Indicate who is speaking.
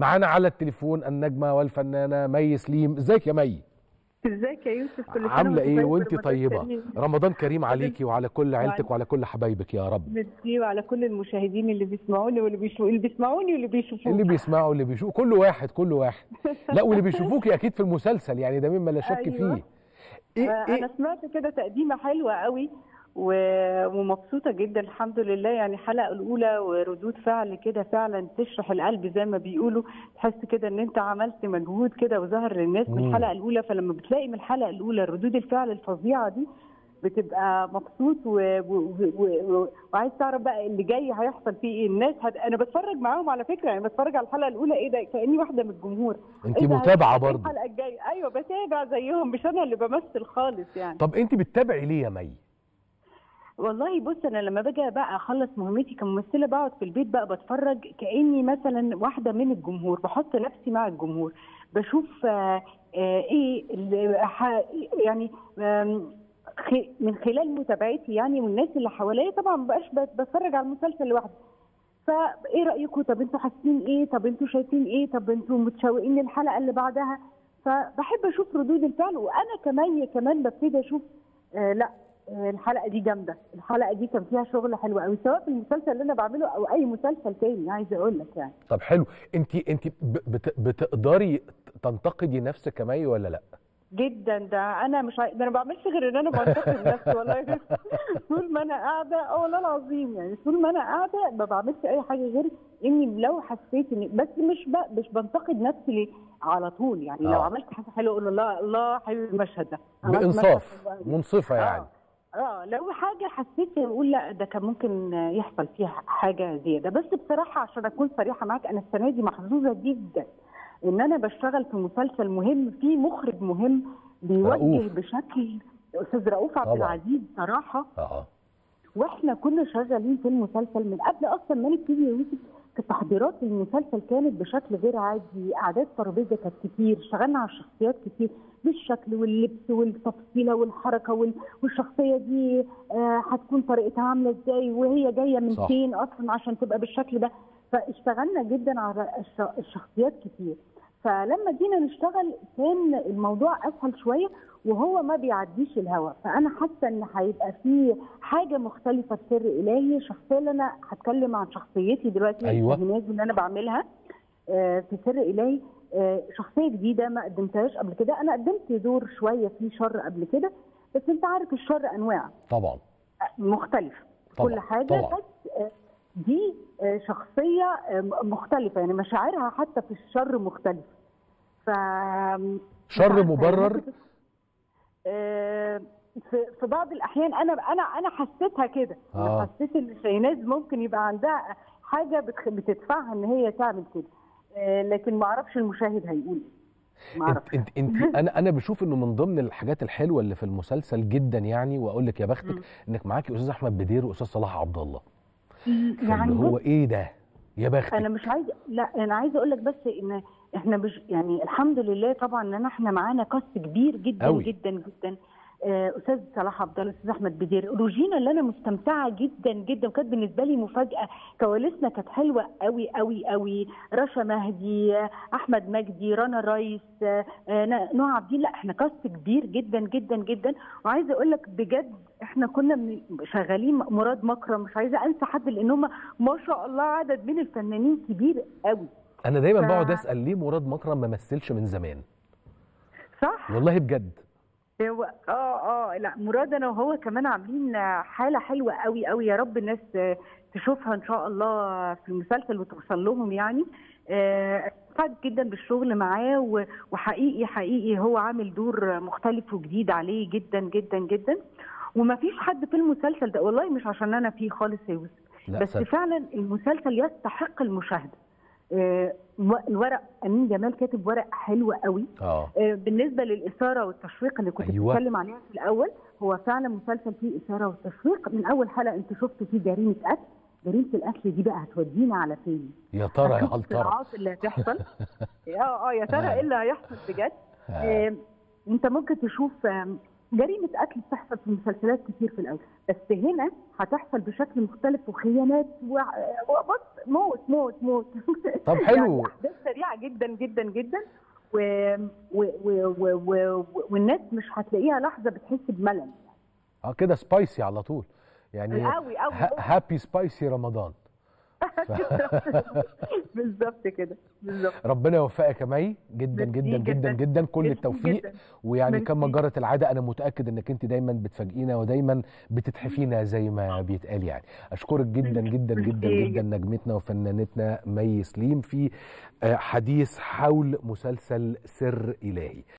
Speaker 1: معانا على التليفون النجمة والفنانة مي سليم. إزيك يا مي؟
Speaker 2: إزيك يا يوسف؟ كل سنة
Speaker 1: عاملة إيه
Speaker 2: طيب
Speaker 1: وأنت
Speaker 2: طيبة.
Speaker 1: رمضان كريم عليكي وعلى كل عيلتك
Speaker 2: وعلى-
Speaker 1: كل حبايبك يا رب.
Speaker 2: ميرسي وعلى كل المشاهدين اللي بيسمعوني واللي بيشوفوا اللي بيسمعوني واللي بيشوفوني
Speaker 1: اللي بيسمعوا اللي بيشوفوا. كل واحد كل واحد. لا واللي بيشوفوكي أكيد في المسلسل يعني ده مما لا شك
Speaker 2: أيوة.
Speaker 1: فيه. إيه
Speaker 2: آه،
Speaker 1: إيه؟
Speaker 2: أنا سمعت كده تقديمة حلوة قوي. و- ومبسوطة جدا الحمد لله. يعني الحلقة الأولى وردود فعل كده فعلا تشرح القلب زي ما بيقولوا. تحس كده إن أنت عملت مجهود كده وظهر للناس من
Speaker 1: مم.
Speaker 2: الحلقة الأولى. فلما بتلاقي من الحلقة الأولى ردود الفعل الفظيعة دي بتبقى مبسوط و... و... و... وعايز تعرف بقى اللي جاي هيحصل فيه إيه. الناس هت... أنا بتفرج معاهم على فكرة. يعني بتفرج على الحلقة الأولى. إيه ده؟ كأني واحدة من الجمهور.
Speaker 1: أنت
Speaker 2: إيه متابعة إيه
Speaker 1: برضه.
Speaker 2: الحلقة الجاية؟ أيوه بتابع زيهم. مش أنا اللي بمثل خالص يعني.
Speaker 1: طب أنت بتتابعي ليه يا مي؟
Speaker 2: والله بص أنا لما باجي بقى أخلص مهمتي كممثلة بقعد في البيت بقى بتفرج كأني مثلا واحدة من الجمهور بحط نفسي مع الجمهور بشوف آه آه إيه اللي ح- يعني من خلال متابعتي يعني والناس اللي حواليا طبعا ما بقاش بت- بتفرج على المسلسل لوحدي. فإيه رايكم طب أنتوا حاسين إيه؟ طب أنتوا شايفين إيه؟ طب أنتوا متشوقين للحلقة اللي بعدها؟ فبحب أشوف ردود الفعل وأنا كمان كمان ببتدي أشوف آه لأ آه، الحلقة دي جامدة. الحلقة دي كان فيها شغل حلو قوي سواء في المسلسل اللي أنا بعمله أو أي مسلسل تاني عايزة أقول لك يعني.
Speaker 1: طب حلو. انت انت بتقدري تنتقدي نفسك يا مي ولا لأ؟
Speaker 2: جدا. ده أنا مش عاي... ده أنا ما بعملش غير إن أنا بنتقد نفسي والله. طول ما أنا قاعدة آه والله العظيم يعني طول ما أنا قاعدة ما بعملش أي حاجة غير إني لو حسيت إني بس مش ب... مش بنتقد نفسي ليه على طول يعني. لو
Speaker 1: آه.
Speaker 2: عملت حاجة حلوة أقول الله الله حلو المشهد ده. بإنصاف.
Speaker 1: منصفة يعني.
Speaker 2: آه. آه لو حاجة حسيت أقول لا ده كان ممكن يحصل فيها حاجة زيادة بس بصراحة عشان أكون صريحة معاك أنا السنة دي محظوظة جدا إن أنا بشتغل في مسلسل مهم فيه مخرج مهم بيوجه
Speaker 1: رؤوف.
Speaker 2: بشكل أستاذ رؤوف عبد. العزيز صراحة
Speaker 1: آه
Speaker 2: وإحنا كنا شغالين في المسلسل من قبل أصلا ما نبتدي يا يوسف كانت تحضيرات المسلسل كانت بشكل غير عادي أعداد ترابيزة كانت كتير اشتغلنا على الشخصيات كتير بالشكل واللبس والتفصيلة والحركة وال- والشخصية دي آه، هتكون طريقتها عاملة إزاي؟ وهي جاية من. فين أصلا عشان تبقى بالشكل ده؟ فاشتغلنا جدا على الش- الشخصيات كتير. فلما جينا نشتغل كان الموضوع أسهل شوية وهو ما بيعديش الهوا. فأنا حاسة إن هيبقى في حاجة مختلفة في سر إلهي. الشخصيه اللي أنا هتكلم عن شخصيتي دلوقتي
Speaker 1: أيوة.
Speaker 2: اللي أنا بعملها آه، في سر إلهي آه، شخصية جديدة ما قدمتهاش قبل كده. أنا قدمت دور شوية فيه شر قبل كده بس أنت عارف الشر أنواع.
Speaker 1: طبعا.
Speaker 2: مختلف.
Speaker 1: طبعا،
Speaker 2: كل حاجة
Speaker 1: طبعا.
Speaker 2: بس آه، دي آه، شخصية آه، مختلفة يعني مشاعرها حتى في الشر مختلفه ف
Speaker 1: شر مبرر؟
Speaker 2: ممكن- آه، في في بعض الأحيان أنا أنا أنا حسيتها كده
Speaker 1: آه.
Speaker 2: حسيت إن شيناز ممكن يبقى عندها حاجة بتدفعها إن هي تعمل كده لكن ما أعرفش المشاهد هيقول. ما
Speaker 1: انت انت, انت أنا أنا بشوف إنه من ضمن الحاجات الحلوة اللي في المسلسل جدا يعني وأقول لك يا بختك. إنك معاكي أستاذ أحمد بدير وأستاذ صلاح عبد الله
Speaker 2: يعني
Speaker 1: هو إيه ده؟ يا بختك
Speaker 2: أنا مش عايزه لا أنا عايزة أقول لك بس إن إحنا مش يعني الحمد لله طبعا إن إحنا معانا كاست كبير جدا
Speaker 1: أوي.
Speaker 2: جدا جدا. أستاذ صلاح عبد الله أستاذ أحمد بدير روجينا اللي أنا مستمتعة جدا جدا وكانت بالنسبة لي مفاجأة. كواليسنا كانت حلوة قوي قوي قوي رشا مهدي آه، أحمد مجدي رنا رايس آه، آه، نوع عابدين. لا إحنا كاست كبير جدا جدا جدا. وعايزة أقول لك بجد إحنا كنا شغالين مراد مكرم. مش عايزة أنسى حد لأن هم ما شاء الله عدد من الفنانين كبير قوي
Speaker 1: أنا دايما
Speaker 2: ف-
Speaker 1: بقعد أسأل ليه مراد مكرم ما مثلش من زمان؟
Speaker 2: صح.
Speaker 1: والله بجد.
Speaker 2: هو آه آه لا مراد أنا وهو كمان عاملين حالة حلوة قوي قوي. يا رب الناس تشوفها إن شاء الله في المسلسل وتوصل لهم يعني. آه، سعد جدا بالشغل معاه وحقيقي حقيقي هو عامل دور مختلف وجديد عليه جدا جدا جدا. وما فيش حد في المسلسل ده والله مش عشان أنا فيه خالص يا يوسف. بس. فعلا المسلسل يستحق المشاهدة. الورق أمين جمال كاتب ورق حلو قوي
Speaker 1: آه
Speaker 2: آه، بالنسبة للإثارة والتشويق اللي كنت
Speaker 1: أيوة.
Speaker 2: بتتكلم عليها في الأول هو فعلا مسلسل فيه إثارة وتشويق من أول حلقة أنت شفت فيه جريمة قتل جريمة القتل دي بقى هتودينا على فين؟
Speaker 1: يا ترى يا هل ترى
Speaker 2: اللي هتحصل آه آه يا ترى إيه اللي هيحصل بجد؟
Speaker 1: آه.
Speaker 2: آه، أنت ممكن تشوف جريمة قتل بتحصل في مسلسلات كتير في الأول. بس هنا هتحصل بشكل مختلف وخيانات وبص موت موت موت.
Speaker 1: طب حلو.
Speaker 2: يعني سريعة جدا جدا جدا. و... و... و... و... و... والناس مش هتلاقيها لحظة بتحس بملل.
Speaker 1: آه كده سبايسي على طول. يعني
Speaker 2: قوي قوي
Speaker 1: happy spicy رمضان.
Speaker 2: بالظبط كده بالظبط.
Speaker 1: ربنا يوفقك يا مي. جدا جدا جدا.
Speaker 2: جداً.
Speaker 1: كل التوفيق. ويعني كما. جرت العادة أنا متأكد إنك أنت دايما بتفاجئينا ودايما بتتحفينا زي ما بيتقال يعني. أشكرك جدا جدا جدا جدا نجمتنا وفنانتنا مي سليم في آه، حديث حول مسلسل سر إلهي.